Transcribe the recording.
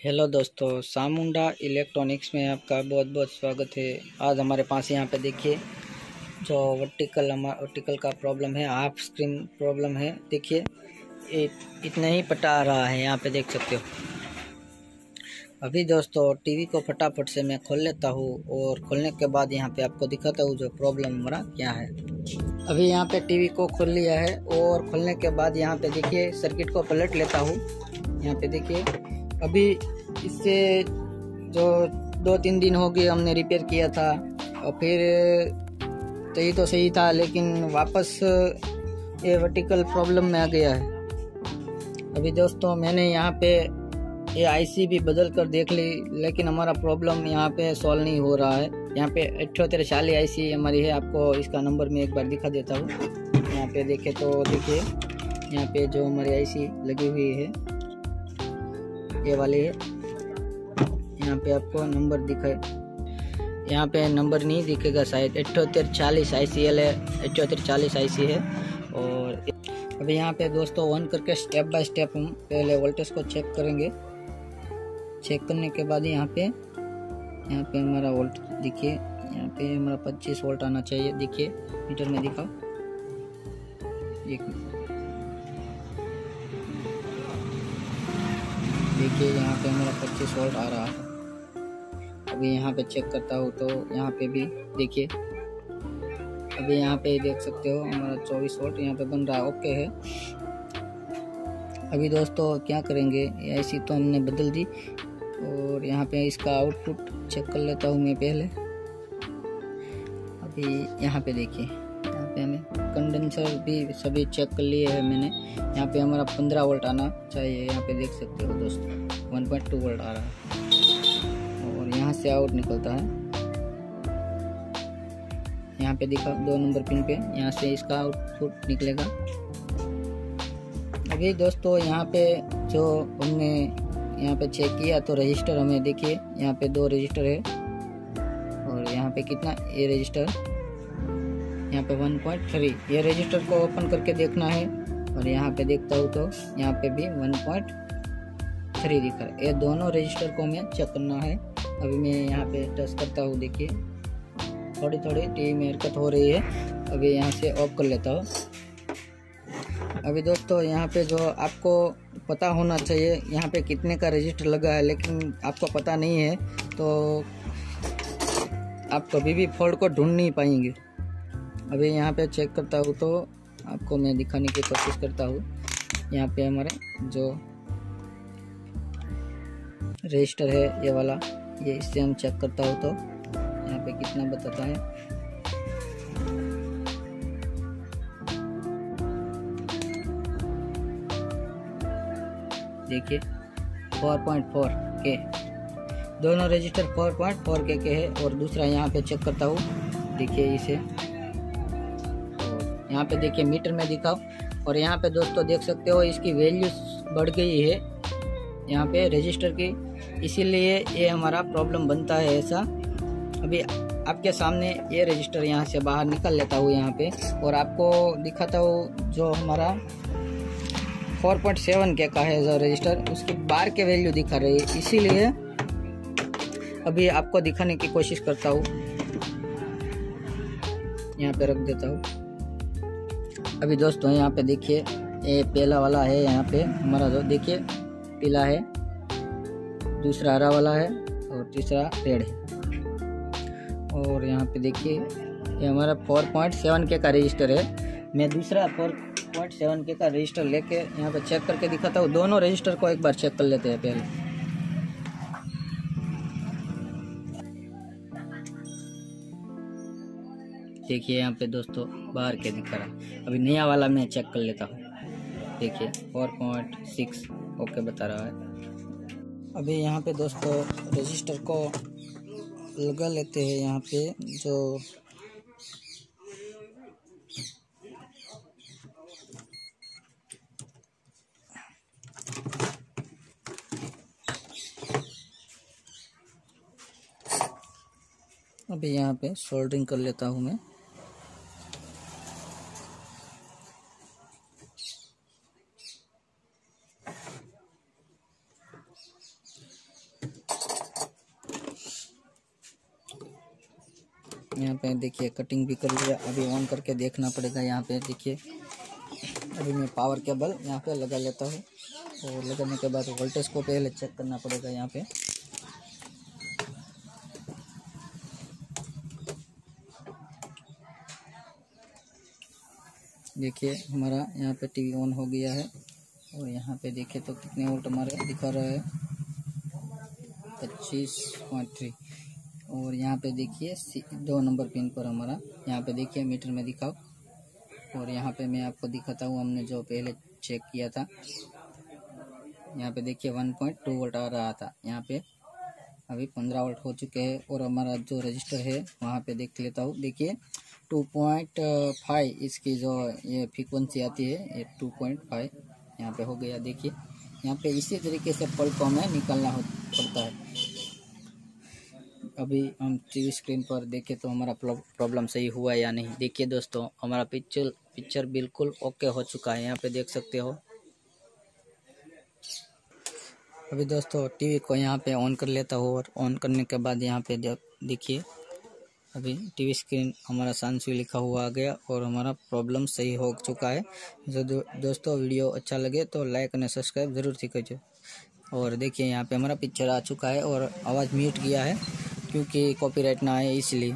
Hello दोस्तों Samunda electronics में आपका बहुत बहुत स्वागत है। आज हमारे पास यहाँ पे देखिए, जो वर्टिकल हमारा वर्टिकल का प्रॉब्लम है, हाफ़ स्क्रीन प्रॉब्लम है, देखिए इतना ही पटा रहा है, यहाँ पे देख सकते हो। अभी दोस्तों, टीवी को फटाफट से मैं खोल लेता हूँ और खोलने के बाद यहाँ पे आपको दिखाता हूँ जो प्रॉब्लम हमारा क्या है। अभी यहाँ पे टीवी को खोल लिया है और खोलने के बाद यहाँ पे देखिए, सर्किट को पलट लेता हूँ। यहाँ पे देखिए अभी इससे जो दो तीन दिन हो गए हमने रिपेयर किया था, और फिर तो तो सही था, लेकिन वापस, ये वर्टिकल प्रॉब्लम में आ गया है। अभी दोस्तों, मैंने यहाँ पे ये आईसी भी बदल कर देख ली, लेकिन हमारा प्रॉब्लम यहाँ पे सॉल्व नहीं हो रहा है। यहाँ पे अठहत्तर चालीस आई हमारी है, आपको इसका नंबर मैं एक बार दिखा देता हूँ। यहाँ पे देखे तो देखिए, यहाँ पे जो हमारी आईसी लगी हुई है ये वाली है। यहाँ पे आपको नंबर दिखाए यहाँ पे नंबर नहीं दिखेगा शायद। अठहत्तर चालीस आई सी एल है। अठहत्तर चालीस आई सी है। और अभी यहाँ पे दोस्तों ऑन करके स्टेप बाय स्टेप हम पहले वोल्टेज को चेक करेंगे। चेक करने के बाद यहाँ पे यहाँ पे हमारा वोल्ट देखिए। यहाँ पे हमारा 25 वोल्ट आना चाहिए। देखिए मीटर में दिखाओ। एक देखिए, यहाँ पे हमारा 25 वोल्ट आ रहा है। अभी यहाँ पे चेक करता हूँ तो यहाँ पे भी देखिए। अभी यहाँ पे देख सकते हो हमारा 24 वोल्ट यहाँ पे बन रहा है ओके है। अभी दोस्तों, क्या करेंगे? ऐसी तो हमने बदल दी और यहाँ पे इसका आउटपुट चेक कर लेता हूँ मैं पहले। अभी यहाँ पे देखिए। पे हमें कंडेंसर भी सभी चेक कर लिए है मैंने। यहाँ पे हमारा पंद्रह वोल्ट आना चाहिए, यहाँ पे देख सकते हो दोस्तों वन पॉइंट टू वोल्ट आ रहा है। और यहाँ से आउट निकलता है। यहाँ पे दिखा, दो नंबर पिन पे, यहाँ से इसका आउटपुट निकलेगा। अभी दोस्तों, यहाँ पे जो हमने यहाँ पे चेक किया तो रजिस्टर हमें देखिए, यहाँ पे दो रजिस्टर है। और यहाँ पे कितना, ये रजिस्टर यहाँ पे 1.3 ये रजिस्टर को ओपन करके देखना है। और यहाँ पे देखता हूँ तो यहाँ पे भी 1.3 दिखा है। ये दोनों रजिस्टर को हमें चेक करना है। अभी मैं यहाँ पे टच करता हूँ, देखिए। थोड़ी थोड़ी टीवी में हरकत हो रही है। अभी यहाँ से ऑफ़ कर लेता हूँ। अभी दोस्तों, यहाँ पे जो आपको पता होना चाहिए, यहाँ पे कितने का रजिस्टर लगा है, लेकिन आपको पता नहीं है तो आप कभी भी फॉल्ट को ढूंढ नहीं पाएँगे। अभी यहाँ पे चेक करता हूँ तो आपको मैं दिखाने की कोशिश करता हूँ। यहाँ पे हमारे जो रजिस्टर है ये वाला, ये इससे हम चेक करता हूँ तो यहाँ पे कितना बताता है। देखिए 4.4 के दोनों रजिस्टर 4.4 के के है और दूसरा यहाँ पे चेक करता हूँ। देखिए इसे। यहाँ पे देखिए मीटर में दिखाओ। और यहाँ पे दोस्तों देख सकते हो इसकी वैल्यू बढ़ गई है, यहाँ पे रजिस्टर की। इसीलिए ये हमारा प्रॉब्लम बनता है ऐसा। अभी आपके सामने ये रजिस्टर यहाँ से बाहर निकल लेता हूँ यहाँ पे। और आपको दिखाता हूँ जो हमारा 4.7 के का है जो रजिस्टर उसकी बार के वैल्यू दिखा रही है। इसीलिए अभी आपको दिखाने की कोशिश करता हूँ। यहाँ पे रख देता हूँ। अभी दोस्तों, यहाँ पे देखिए, ये पहला वाला है यहाँ पे, हमारा जो देखिए, पीला है, दूसरा हरा वाला है और तीसरा रेड है। और यहाँ पे देखिए, ये हमारा 4.7 के का रजिस्टर है। मैं दूसरा फोर पॉइंट सेवन के का रजिस्टर लेके यहाँ पे चेक करके दिखाता हूँ। दोनों रजिस्टर को एक बार चेक कर लेते हैं पहले। देखिए यहाँ पे दोस्तों, बाहर के दिखा रहा अभी नया वाला मैं चेक कर लेता हूँ। देखिए फोर पॉइंट सिक्स ओके बता रहा है। अभी यहाँ पे दोस्तों रजिस्टर को लगा लेते हैं यहाँ पे, जो अभी यहाँ पे सोल्डरिंग कर लेता हूँ मैं। यहाँ पे देखिए कटिंग भी कर लिया। अभी ऑन करके देखना पड़ेगा यहाँ पे, देखिए। अभी मैं पावर केबल यहाँ पे लगा लेता हूँ। और लगाने के बाद वोल्टेज को पहले चेक करना पड़ेगा यहाँ पे। देखिए, हमारा यहाँ पे टीवी ऑन हो गया है। और यहाँ पे देखिए तो कितने वोल्ट हमारे दिखा रहा है। पच्चीस पॉइंट थ्री और यहाँ पे देखिए दो नंबर पिन पर हमारा। यहाँ पे देखिए मीटर में दिखाओ। और यहाँ पे मैं आपको दिखाता हूँ, हमने जो पहले चेक किया था। यहाँ पे देखिए वन पॉइंट टू वोल्ट आ रहा था। यहाँ पे अभी पंद्रह वोल्ट हो चुके हैं और हमारा जो रजिस्टर है, वहाँ पे देख लेता हूँ। देखिए टू पॉइंट फाइव इसकी जो ये फ्रिक्वेंसी आती है, ये टू पॉइंट फाइव यहाँ पे हो गया। देखिए यहाँ पे इसी तरीके से पल को हमें निकालना हो, पड़ता है। अभी हम टीवी स्क्रीन पर देखें तो हमारा प्रॉब्लम सही हुआ है या नहीं। देखिए दोस्तों, हमारा पिक्चर पिक्चर बिल्कुल ओके हो चुका है। यहाँ पे देख सकते हो। अभी दोस्तों टीवी को यहाँ पे ऑन कर लेता हूँ और ऑन करने के बाद यहाँ पे देखिए। अभी टीवी स्क्रीन हमारा सांसवी लिखा हुआ आ गया और हमारा प्रॉब्लम सही हो चुका है। जो दोस्तों वीडियो अच्छा लगे तो लाइक और सब्सक्राइब ज़रूर से कीजिए। और देखिए, यहाँ पे हमारा पिक्चर आ चुका है और आवाज़ म्यूट किया है। क्योंकि कॉपीराइट ना आए इसलिए।